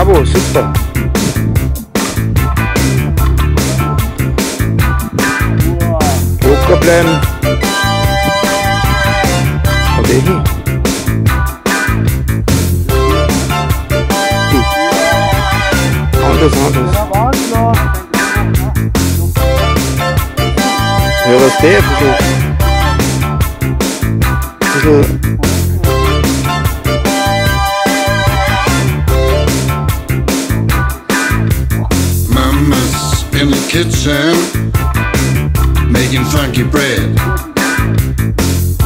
Acabou, chuta. No problem. Ó, देखी Santos, Santos. Eu gostei porque... was der versucht. Ein bisschen Mama's in the kitchen making funky bread.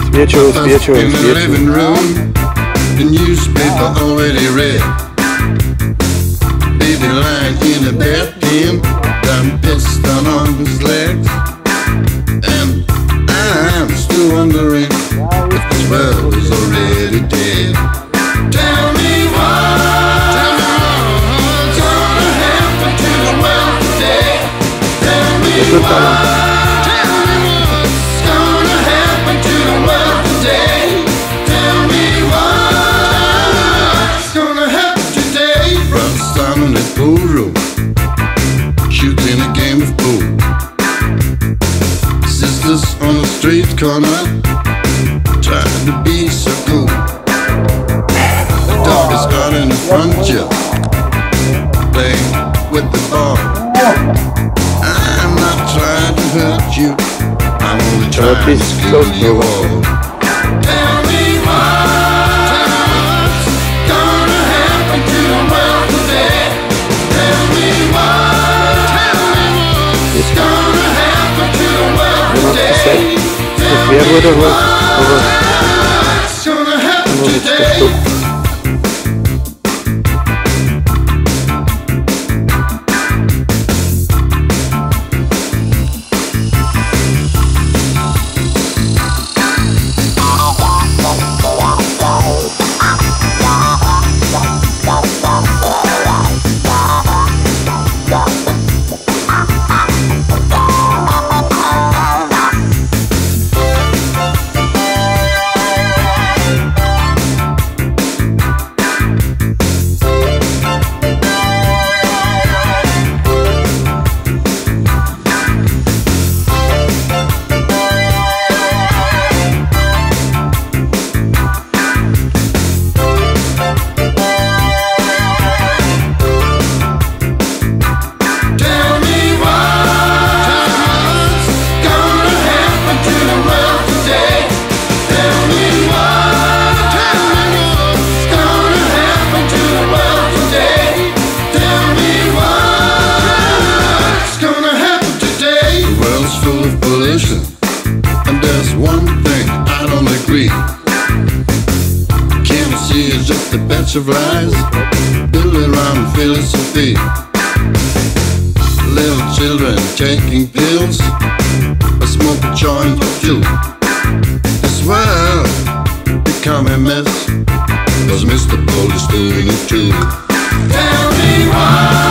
Spiritual, spiritual, in the spiritual. living room, the newspaper already read. Baby lying in a bed, him done pissed on his legs. And I'm still wondering if this world In the pool room, shooting a game of pool. Sisters on the street corner, trying to be so cool. The dog is got in the front yard, playing with the ball. I'm not trying to hurt you. I'm only trying to scare you all. субтитры agree. Can't see it's just a batch of lies built around philosophy. Little children taking pills, I smoke a joint or two. This world become a mess, cause Mr. Police doing it too. Tell me why.